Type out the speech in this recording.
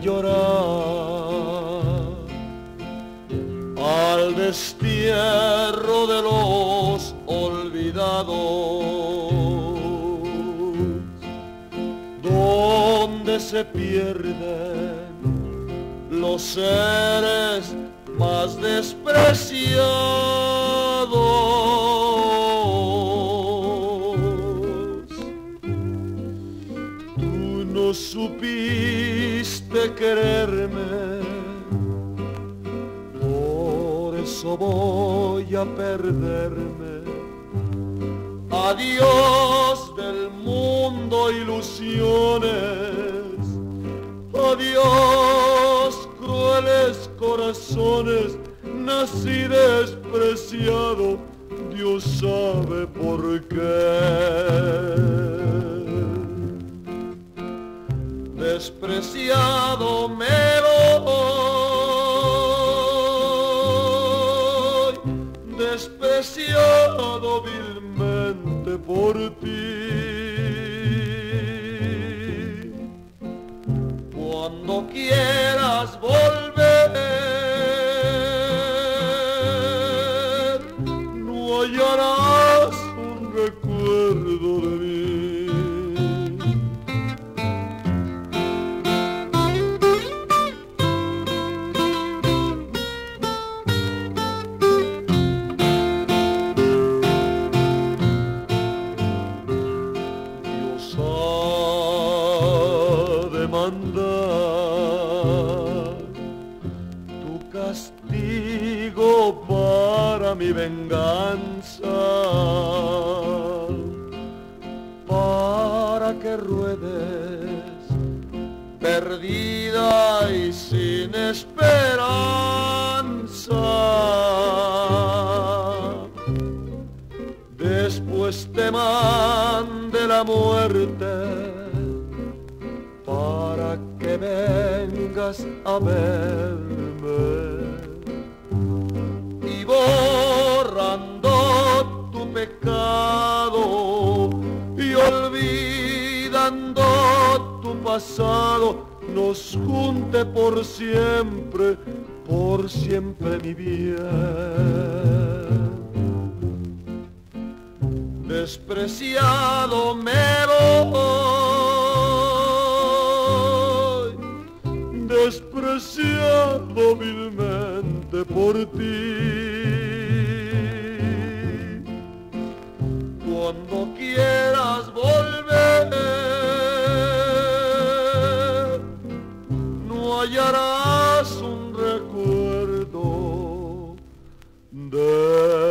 llorar al destierro de los olvidados, donde se pierden los seres más despreciados. No supiste quererme, por eso voy a perderme. Adiós del mundo ilusiones, adiós crueles corazones, nací despreciado, Dios sabe por qué. Despreciado me voy, despreciado vilmente por ti. Cuando quieras mandar tu castigo para mi venganza, para que ruedes perdida y sin esperanza. Después te mande la muerte vengas a verme y borrando tu pecado y olvidando tu pasado nos junte por siempre, por siempre mi bien. Despreciado me despreciado vilmente por ti. Cuando quieras volver, no hallarás un recuerdo de